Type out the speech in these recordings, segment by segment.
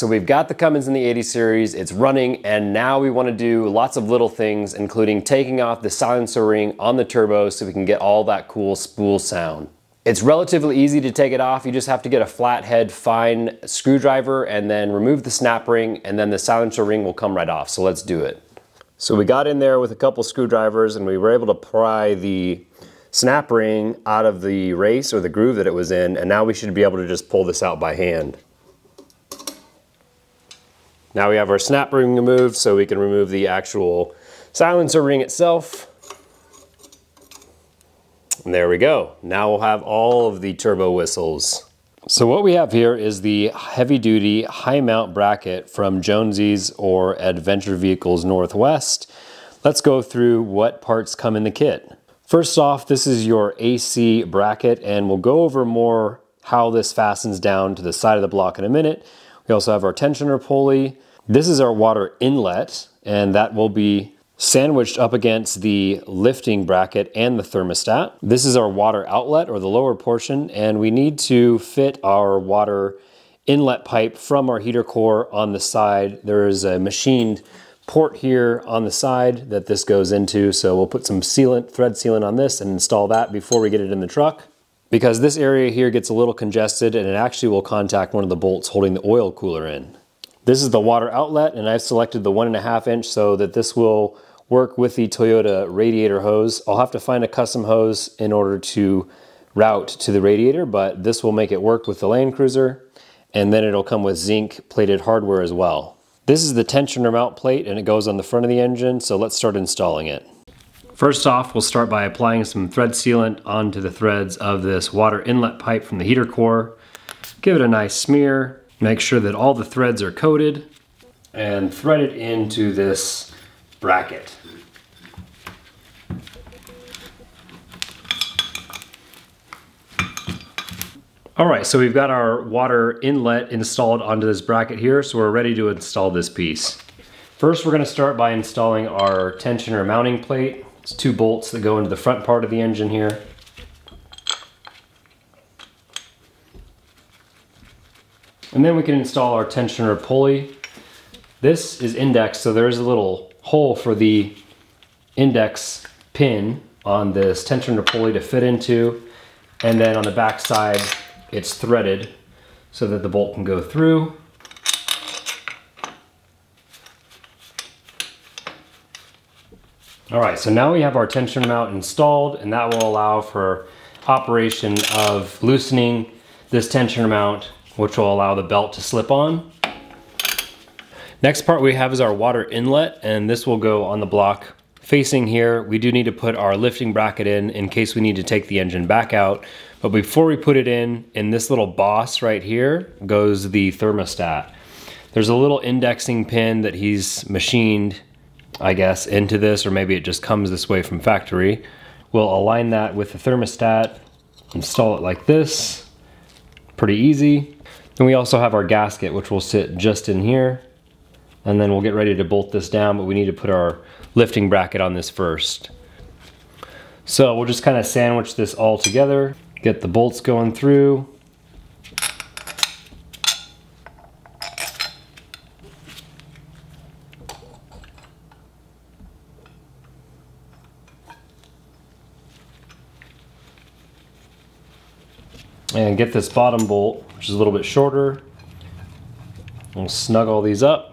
So we've got the Cummins in the 80 series, it's running, and now we wanna do lots of little things, including taking off the silencer ring on the turbo so we can get all that cool spool sound. It's relatively easy to take it off. You just have to get a flathead fine screwdriver and then remove the snap ring and then the silencer ring will come right off. So let's do it. So we got in there with a couple screwdrivers and we were able to pry the snap ring out of the race or the groove that it was in and now we should be able to just pull this out by hand. Now we have our snap ring removed so we can remove the actual silencer ring itself. And there we go. Now we'll have all of the turbo whistles. So what we have here is the heavy duty high mount bracket from Jonesy's or Adventure Vehicles Northwest. Let's go through what parts come in the kit. First off, this is your AC bracket and we'll go over more how this fastens down to the side of the block in a minute. We also have our tensioner pulley. This is our water inlet, and that will be sandwiched up against the lifting bracket and the thermostat. This is our water outlet, or the lower portion, and we need to fit our water inlet pipe from our heater core on the side. There is a machined port here on the side that this goes into, so we'll put some sealant, thread sealant on this and install that before we get it in the truck because this area here gets a little congested and it actually will contact one of the bolts holding the oil cooler in. This is the water outlet and I've selected the one and a half inch so that this will work with the Toyota radiator hose. I'll have to find a custom hose in order to route to the radiator, but this will make it work with the Land Cruiser and then it'll come with zinc plated hardware as well. This is the tensioner mount plate and it goes on the front of the engine, so let's start installing it. First off, we'll start by applying some thread sealant onto the threads of this water inlet pipe from the heater core. Give it a nice smear, make sure that all the threads are coated, and thread it into this bracket. All right, so we've got our water inlet installed onto this bracket here, so we're ready to install this piece. First, we're gonna start by installing our tensioner mounting plate. It's two bolts that go into the front part of the engine here. And then we can install our tensioner pulley. This is indexed, so there is a little hole for the index pin on this tensioner pulley to fit into. And then on the back side, it's threaded so that the bolt can go through. All right, so now we have our tension mount installed and that will allow for operation of loosening this tension mount, which will allow the belt to slip on. Next part we have is our water inlet and this will go on the block facing here. We do need to put our lifting bracket in in case we need to take the engine back out. But before we put it in, in this little boss right here goes the thermostat. There's a little indexing pin that he's machined I guess, into this, or maybe it just comes this way from factory. We'll align that with the thermostat, install it like this, pretty easy. Then we also have our gasket, which will sit just in here. And then we'll get ready to bolt this down, but we need to put our lifting bracket on this first. So we'll just kind of sandwich this all together, get the bolts going through, and get this bottom bolt, which is a little bit shorter. We'll snug all these up.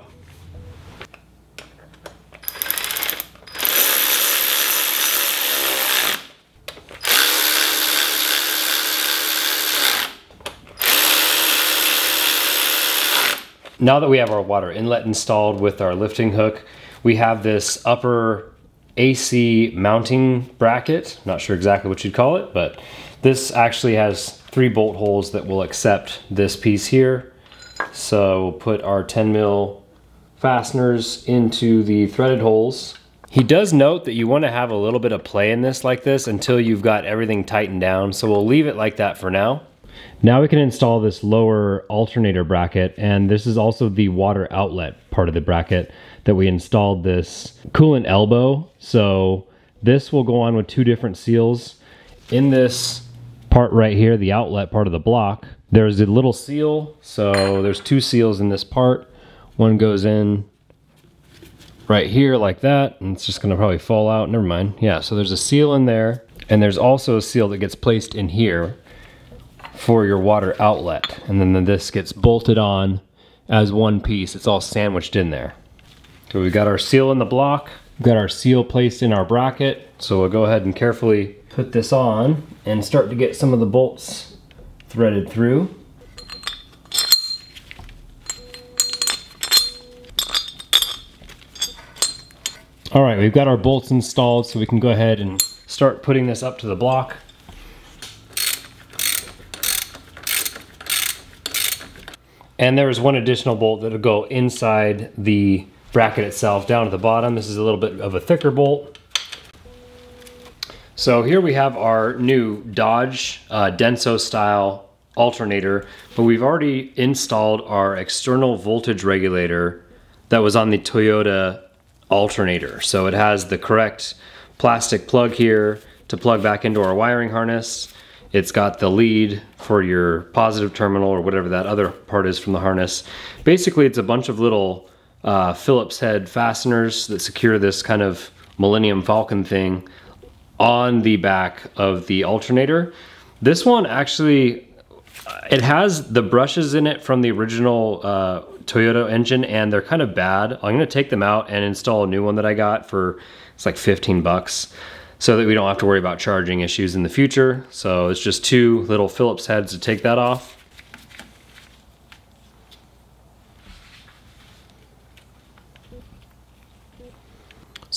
Now that we have our water inlet installed with our lifting hook, we have this upper AC mounting bracket. Not sure exactly what you'd call it, but this actually has three bolt holes that will accept this piece here. So we'll put our 10 mil fasteners into the threaded holes. He does note that you want to have a little bit of play in this like this until you've got everything tightened down. So we'll leave it like that for now. Now we can install this lower alternator bracket and this is also the water outlet part of the bracket that we installed this coolant elbow. So this will go on with two different seals. In this part right here, the outlet part of the block, There's a little seal, so there's two seals in this part. One goes in right here like that, and it's just gonna probably fall out, never mind. Yeah, so there's a seal in there, and there's also a seal that gets placed in here for your water outlet. And then this gets bolted on as one piece. It's all sandwiched in there. So we've got our seal in the block, we've got our seal placed in our bracket. So we'll go ahead and carefully put this on and start to get some of the bolts threaded through. All right, we've got our bolts installed so we can go ahead and start putting this up to the block. And there's one additional bolt that'll go inside the bracket itself down at the bottom. This is a little bit of a thicker bolt. So here we have our new Dodge uh, Denso style alternator, but we've already installed our external voltage regulator that was on the Toyota alternator. So it has the correct plastic plug here to plug back into our wiring harness. It's got the lead for your positive terminal or whatever that other part is from the harness. Basically, it's a bunch of little uh, Phillips head fasteners that secure this kind of Millennium Falcon thing on the back of the alternator. This one actually, it has the brushes in it from the original uh, Toyota engine and they're kind of bad. I'm gonna take them out and install a new one that I got for, it's like 15 bucks so that we don't have to worry about charging issues in the future. So it's just two little Phillips heads to take that off.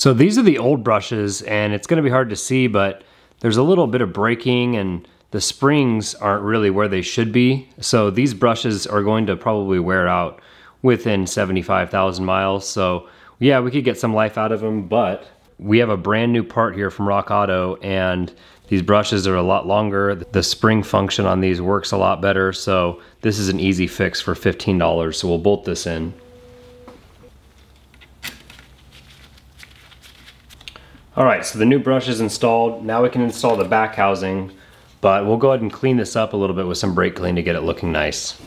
So these are the old brushes and it's gonna be hard to see, but there's a little bit of breaking and the springs aren't really where they should be. So these brushes are going to probably wear out within 75,000 miles. So yeah, we could get some life out of them, but we have a brand new part here from Rock Auto and these brushes are a lot longer. The spring function on these works a lot better. So this is an easy fix for $15. So we'll bolt this in. All right, so the new brush is installed. Now we can install the back housing, but we'll go ahead and clean this up a little bit with some brake clean to get it looking nice.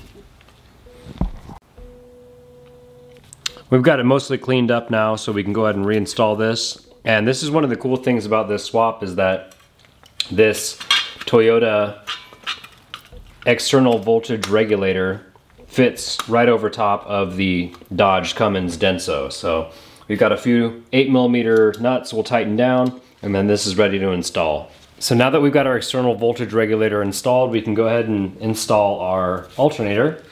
We've got it mostly cleaned up now, so we can go ahead and reinstall this. And this is one of the cool things about this swap is that this Toyota external voltage regulator fits right over top of the Dodge Cummins Denso. So we've got a few eight millimeter nuts we'll tighten down and then this is ready to install. So now that we've got our external voltage regulator installed, we can go ahead and install our alternator.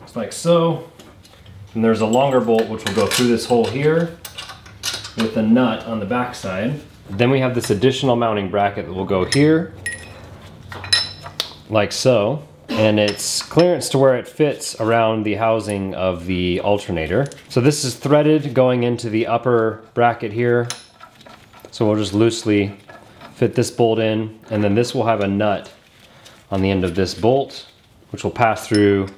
Just like so. And there's a longer bolt which will go through this hole here with a nut on the back side. Then we have this additional mounting bracket that will go here, like so. And it's clearance to where it fits around the housing of the alternator. So this is threaded going into the upper bracket here. So we'll just loosely fit this bolt in, and then this will have a nut on the end of this bolt, which will pass through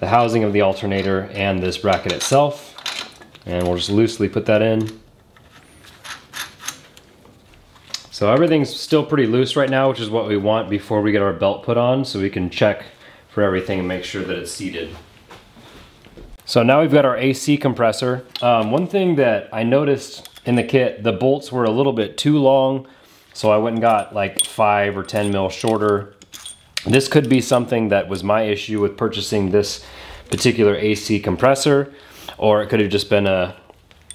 the housing of the alternator and this bracket itself. And we'll just loosely put that in. So everything's still pretty loose right now, which is what we want before we get our belt put on so we can check for everything and make sure that it's seated. So now we've got our AC compressor. Um, one thing that I noticed in the kit, the bolts were a little bit too long. So I went and got like five or 10 mil shorter this could be something that was my issue with purchasing this particular AC compressor, or it could have just been a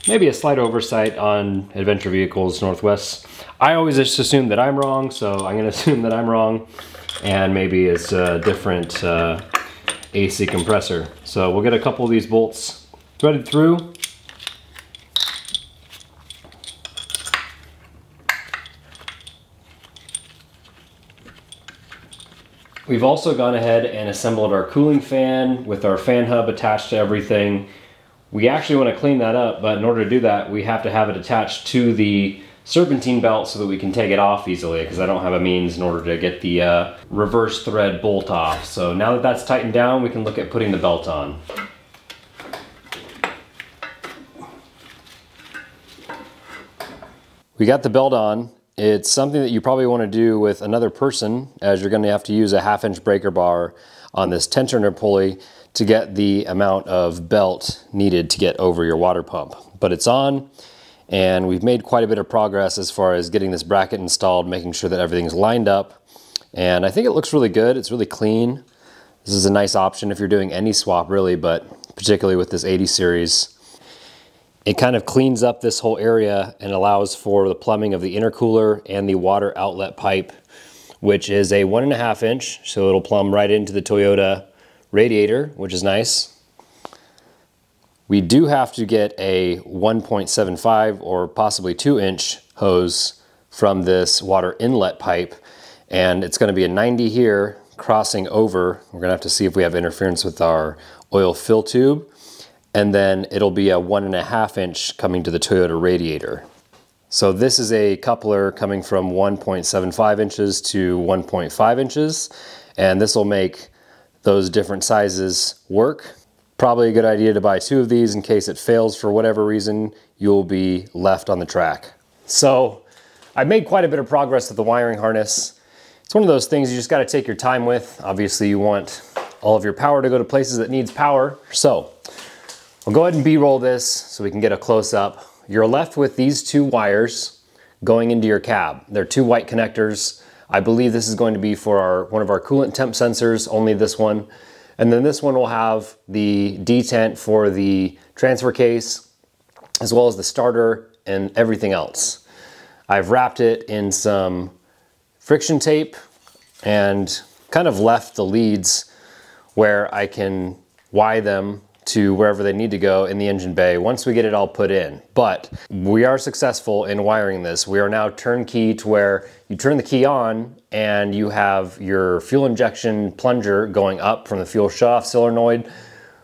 maybe a slight oversight on Adventure Vehicles Northwest. I always just assume that I'm wrong, so I'm gonna assume that I'm wrong, and maybe it's a different uh, AC compressor. So we'll get a couple of these bolts threaded through, We've also gone ahead and assembled our cooling fan with our fan hub attached to everything. We actually want to clean that up, but in order to do that, we have to have it attached to the serpentine belt so that we can take it off easily because I don't have a means in order to get the uh, reverse thread bolt off. So now that that's tightened down, we can look at putting the belt on. We got the belt on It's something that you probably want to do with another person as you're going to have to use a half inch breaker bar on this tensioner pulley to get the amount of belt needed to get over your water pump. But it's on and we've made quite a bit of progress as far as getting this bracket installed, making sure that everything's lined up. And I think it looks really good. It's really clean. This is a nice option if you're doing any swap really, but particularly with this 80 series. It kind of cleans up this whole area and allows for the plumbing of the intercooler and the water outlet pipe, which is a one and a half inch. So it'll plumb right into the Toyota radiator, which is nice. We do have to get a 1.75 or possibly 2 inch hose from this water inlet pipe and it's going to be a 90 here crossing over. We're going to have to see if we have interference with our oil fill tube and then it'll be a one and a half inch coming to the Toyota radiator. So this is a coupler coming from 1.75 inches to 1.5 inches and this will make those different sizes work. Probably a good idea to buy two of these in case it fails for whatever reason, you'll be left on the track. So I've made quite a bit of progress with the wiring harness. It's one of those things you just gotta take your time with. Obviously you want all of your power to go to places that needs power. So I'll go ahead and B-roll this so we can get a close up. You're left with these two wires going into your cab. They're two white connectors. I believe this is going to be for our one of our coolant temp sensors, only this one. And then this one will have the detent for the transfer case, as well as the starter and everything else. I've wrapped it in some friction tape and kind of left the leads where I can Y them to wherever they need to go in the engine bay once we get it all put in. But we are successful in wiring this. We are now turnkey to where you turn the key on and you have your fuel injection plunger going up from the fuel shutoff solenoid.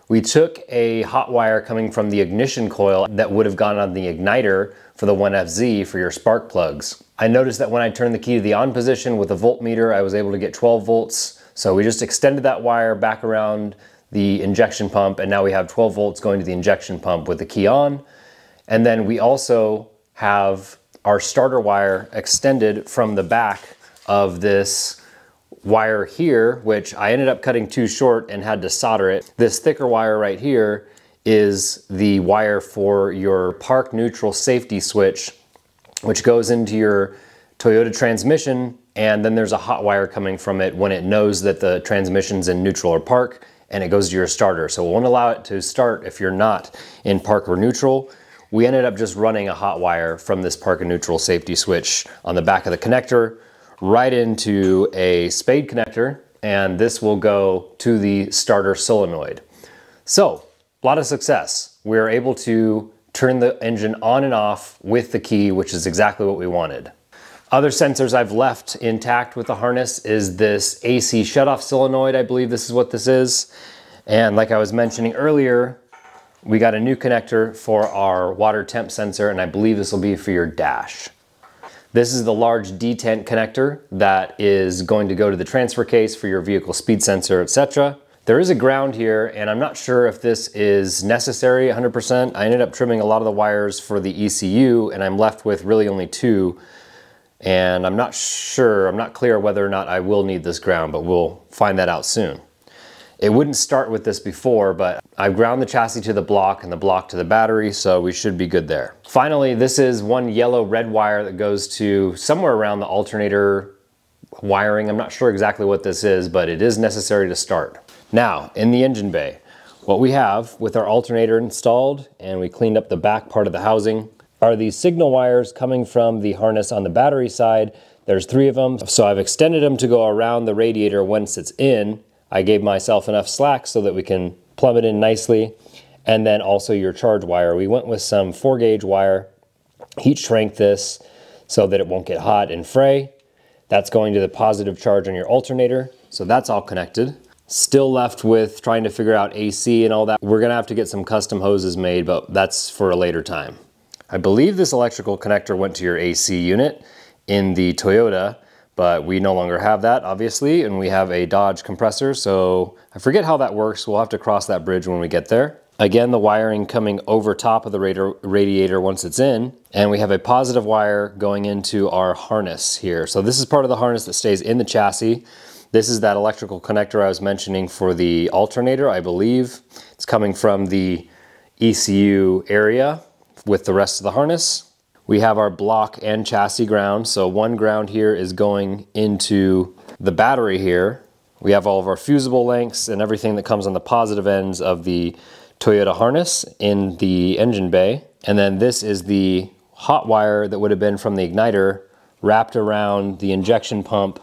We took a hot wire coming from the ignition coil that would have gone on the igniter for the 1FZ for your spark plugs. I noticed that when I turned the key to the on position with a voltmeter, I was able to get 12 volts. So we just extended that wire back around the injection pump and now we have 12 volts going to the injection pump with the key on. And then we also have our starter wire extended from the back of this wire here, which I ended up cutting too short and had to solder it. This thicker wire right here is the wire for your park neutral safety switch, which goes into your Toyota transmission. And then there's a hot wire coming from it when it knows that the transmission's in neutral or park and it goes to your starter. So it won't allow it to start if you're not in park or neutral. We ended up just running a hot wire from this park and neutral safety switch on the back of the connector right into a spade connector and this will go to the starter solenoid. So, a lot of success. We are able to turn the engine on and off with the key, which is exactly what we wanted. Other sensors I've left intact with the harness is this AC shutoff solenoid. I believe this is what this is. And like I was mentioning earlier, we got a new connector for our water temp sensor and I believe this will be for your dash. This is the large detent connector that is going to go to the transfer case for your vehicle speed sensor, etc. There is a ground here and I'm not sure if this is necessary 100%. I ended up trimming a lot of the wires for the ECU and I'm left with really only two and I'm not sure, I'm not clear whether or not I will need this ground, but we'll find that out soon. It wouldn't start with this before, but I've ground the chassis to the block and the block to the battery, so we should be good there. Finally, this is one yellow red wire that goes to somewhere around the alternator wiring. I'm not sure exactly what this is, but it is necessary to start. Now, in the engine bay, what we have with our alternator installed and we cleaned up the back part of the housing, are these signal wires coming from the harness on the battery side. There's three of them. So I've extended them to go around the radiator once it's in. I gave myself enough slack so that we can plumb it in nicely. And then also your charge wire. We went with some four gauge wire, heat shrank this so that it won't get hot and fray. That's going to the positive charge on your alternator. So that's all connected. Still left with trying to figure out AC and all that. We're gonna have to get some custom hoses made, but that's for a later time. I believe this electrical connector went to your AC unit in the Toyota, but we no longer have that, obviously, and we have a Dodge compressor, so I forget how that works. We'll have to cross that bridge when we get there. Again, the wiring coming over top of the radiator once it's in. And we have a positive wire going into our harness here. So this is part of the harness that stays in the chassis. This is that electrical connector I was mentioning for the alternator, I believe. It's coming from the ECU area with the rest of the harness. We have our block and chassis ground. So one ground here is going into the battery here. We have all of our fusible links and everything that comes on the positive ends of the Toyota harness in the engine bay. And then this is the hot wire that would have been from the igniter wrapped around the injection pump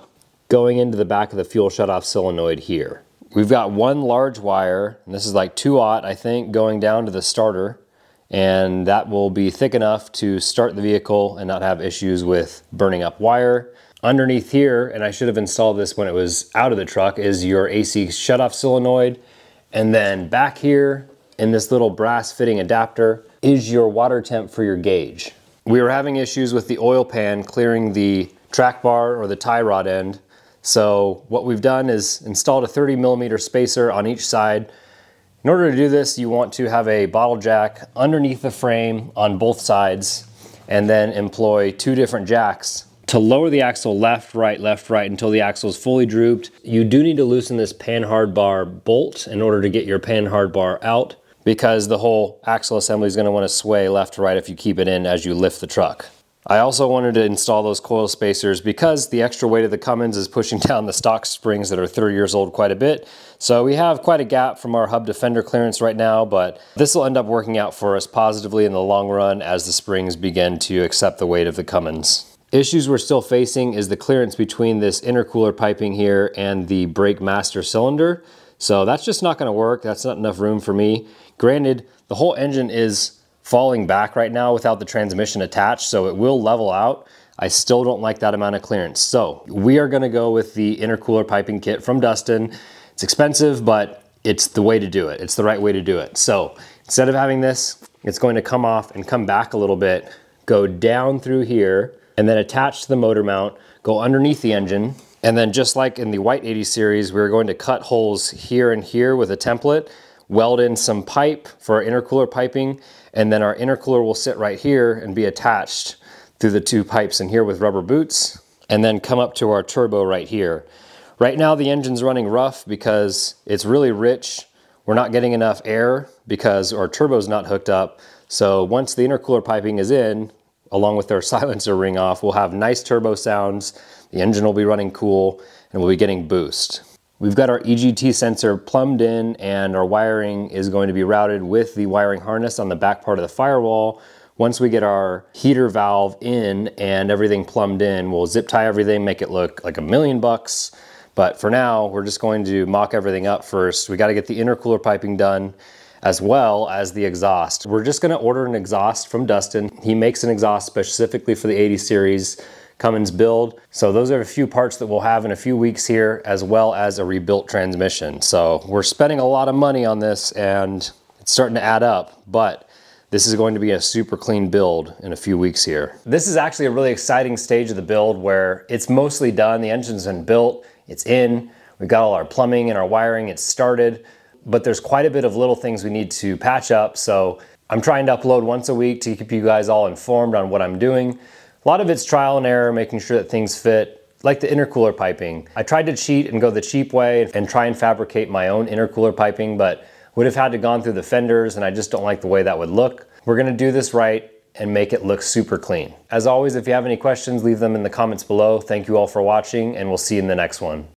going into the back of the fuel shutoff solenoid here. We've got one large wire, and this is like 2-aught, I think, going down to the starter, and that will be thick enough to start the vehicle and not have issues with burning up wire. Underneath here, and I should have installed this when it was out of the truck, is your AC shutoff solenoid. And then back here in this little brass fitting adapter is your water temp for your gauge. We were having issues with the oil pan clearing the track bar or the tie rod end. So what we've done is installed a 30 millimeter spacer on each side. In order to do this, you want to have a bottle jack underneath the frame on both sides and then employ two different jacks to lower the axle left, right, left, right until the axle is fully drooped. You do need to loosen this panhard bar bolt in order to get your panhard bar out because the whole axle assembly is going to want to sway left to right if you keep it in as you lift the truck. I also wanted to install those coil spacers because the extra weight of the Cummins is pushing down the stock springs that are 30 years old quite a bit. So we have quite a gap from our hub defender clearance right now, but this will end up working out for us positively in the long run as the springs begin to accept the weight of the Cummins. Issues we're still facing is the clearance between this intercooler piping here and the brake master cylinder. So that's just not gonna work. That's not enough room for me. Granted, the whole engine is falling back right now without the transmission attached, so it will level out. I still don't like that amount of clearance. So we are gonna go with the intercooler piping kit from Dustin. It's expensive, but it's the way to do it. It's the right way to do it. So instead of having this, it's going to come off and come back a little bit, go down through here, and then attach to the motor mount, go underneath the engine, and then just like in the white 80 series, we're going to cut holes here and here with a template, weld in some pipe for our intercooler piping, and then our intercooler will sit right here and be attached through the two pipes in here with rubber boots, and then come up to our turbo right here. Right now the engine's running rough because it's really rich. We're not getting enough air because our turbo's not hooked up. So once the intercooler piping is in, along with our silencer ring off, we'll have nice turbo sounds, the engine will be running cool, and we'll be getting boost. We've got our EGT sensor plumbed in and our wiring is going to be routed with the wiring harness on the back part of the firewall. Once we get our heater valve in and everything plumbed in, we'll zip tie everything, make it look like a million bucks. But for now, we're just going to mock everything up first. We gotta get the intercooler piping done as well as the exhaust. We're just gonna order an exhaust from Dustin. He makes an exhaust specifically for the 80 series. Cummins build. So those are a few parts that we'll have in a few weeks here, as well as a rebuilt transmission. So we're spending a lot of money on this and it's starting to add up, but this is going to be a super clean build in a few weeks here. This is actually a really exciting stage of the build where it's mostly done. The engine's been built, it's in, we've got all our plumbing and our wiring, it's started, but there's quite a bit of little things we need to patch up. So I'm trying to upload once a week to keep you guys all informed on what I'm doing. A lot of it's trial and error, making sure that things fit, like the intercooler piping. I tried to cheat and go the cheap way and try and fabricate my own intercooler piping, but would have had to gone through the fenders and I just don't like the way that would look. We're gonna do this right and make it look super clean. As always, if you have any questions, leave them in the comments below. Thank you all for watching and we'll see you in the next one.